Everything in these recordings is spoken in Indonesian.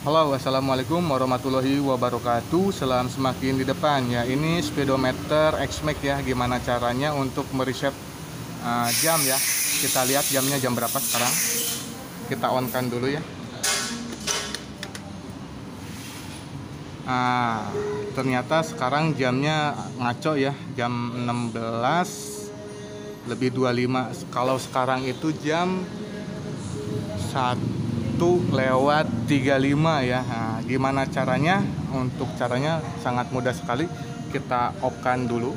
Halo, assalamualaikum warahmatullahi wabarakatuh. Selam semakin di depan ya. Ini speedometer X-Max ya. Gimana caranya untuk mereset uh, jam ya? Kita lihat jamnya jam berapa sekarang. Kita on kan dulu ya. Nah, ternyata sekarang jamnya ngaco ya, jam 16 lebih 25. Kalau sekarang itu jam 1 lewat 35 ya. Nah, gimana caranya? Untuk caranya sangat mudah sekali. Kita off-kan dulu.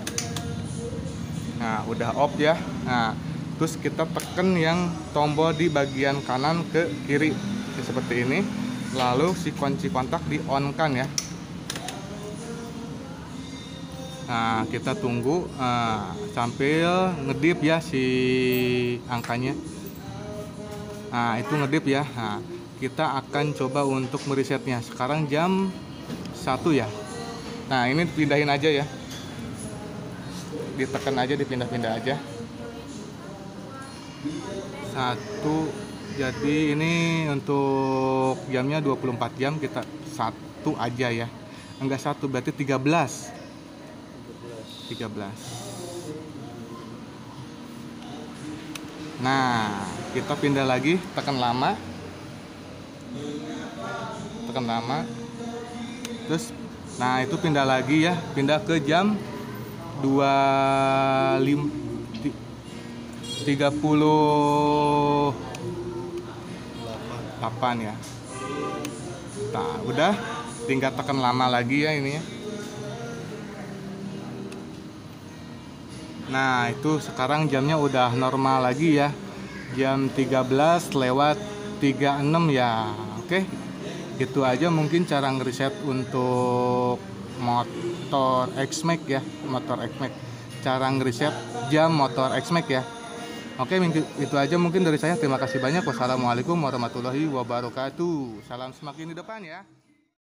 Nah, udah off ya. Nah, terus kita tekan yang tombol di bagian kanan ke kiri seperti ini. Lalu si kunci kontak di on kan ya. Nah, kita tunggu nah, sambil ngedip ya si angkanya. Nah, itu ngedip ya. Nah, kita akan coba untuk meresetnya. Sekarang jam 1 ya. Nah, ini pindahin aja ya. Ditekan aja, dipindah-pindah aja. Satu. Jadi ini untuk jamnya 24 jam kita satu aja ya. Enggak satu berarti 13. 13. Nah, kita pindah lagi, tekan lama. Tekan lama. Terus nah itu pindah lagi ya, pindah ke jam 25 38 ya. Nah, udah tinggal tekan lama lagi ya ini ya. Nah, itu sekarang jamnya udah normal lagi ya. Jam 13 lewat 36 ya. Oke. Itu aja mungkin cara ngereset untuk motor X-Max ya, motor X-Max. Cara ngereset jam motor X-Max ya. Oke, itu aja mungkin dari saya. Terima kasih banyak. Wassalamualaikum warahmatullahi wabarakatuh. Salam semakin di depan ya.